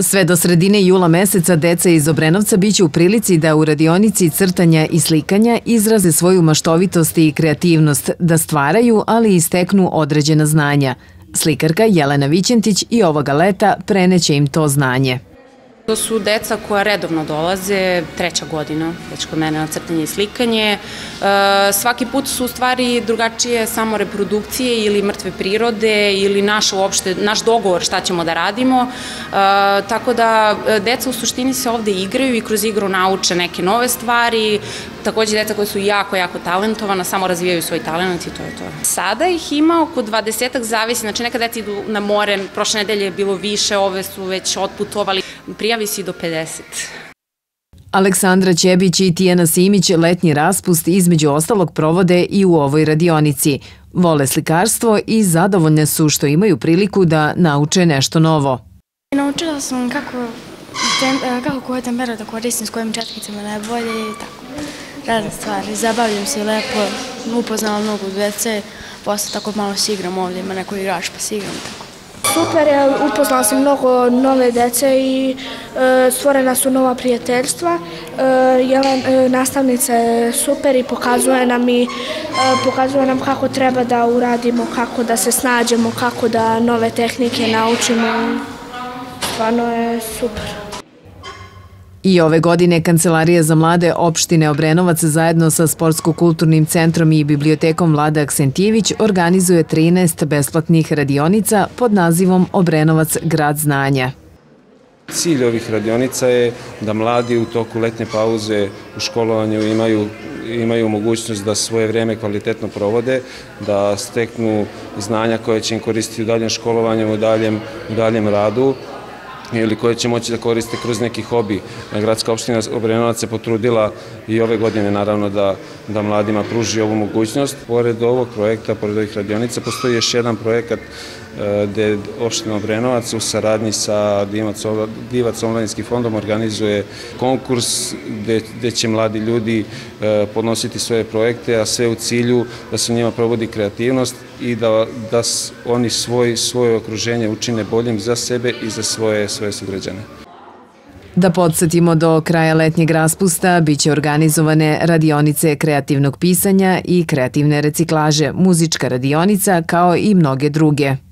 Sve do sredine jula meseca deca iz Obrenovca biće u prilici da u radionici crtanja i slikanja izraze svoju maštovitost i kreativnost, da stvaraju, ali i steknu određena znanja. Slikarka Jelena Vićentić i ovoga leta preneće im to znanje. To su deca koja redovno dolaze, treća godina, već kod mene na crtanje i slikanje. E, svaki put su u stvari drugačije samo reprodukcije ili mrtve prirode ili naš uopšte, naš dogovor šta ćemo da radimo. E, tako da e, deca u suštini se ovde igraju i kroz igru nauče neke nove stvari. Takođe deca koja su jako, jako talentovana, samo razvijaju svoj talent i to je to. Sada ih ima oko 20 zavisi, znači neka deca idu na more, prošle nedelje je bilo više, ove su već otputovali. Prija prijavi se do 50. Aleksandra Ćebić i Tijana Simić letnji raspust između ostalog provode i u ovoj radionici. Vole slikarstvo i zadovoljne su što imaju priliku da nauče nešto novo. Naučila sam kako, tem, kako koje tempera da koristim, s kojim četkicama najbolje i tako. Razne stvari. Zabavljam se lepo, upoznala mnogo dvece, posle tako malo si igram ovde, ima neko igrač pa si igram tako. Super je, upoznala sam mnogo nove dece i e, stvorena su nova prijateljstva. E, Jelen, e, nastavnica je super i pokazuje nam, i, pokazuje nam kako treba da uradimo, kako da se snađemo, kako da nove tehnike naučimo. Stvarno je super. I ove godine Kancelarija za mlade opštine Obrenovac zajedno sa Sportsko-kulturnim centrom i bibliotekom Vlada Aksentijević organizuje 13 besplatnih radionica pod nazivom Obrenovac grad znanja. Cilj ovih radionica je da mladi u toku letnje pauze u školovanju imaju imaju mogućnost da svoje vreme kvalitetno provode, da steknu znanja koje će im koristiti u daljem školovanju, u daljem, u daljem radu, ili koje će moći da koriste kroz neki hobi. Gradska opština Obrenovac se potrudila i ove godine naravno da, da mladima pruži ovu mogućnost. Pored ovog projekta, pored ovih radionica, postoji još jedan projekat gde opština Obrenovac u saradnji sa Divac, Divac omladinskim fondom organizuje konkurs gde, gde će mladi ljudi e, podnositi svoje projekte, a sve u cilju da se u njima provodi kreativnost i da, da oni svoj, svoje okruženje učine boljim za sebe i za svoje, svoje sugrađane. Da podsjetimo, do kraja letnjeg raspusta biće organizovane radionice kreativnog pisanja i kreativne reciklaže, muzička radionica kao i mnoge druge.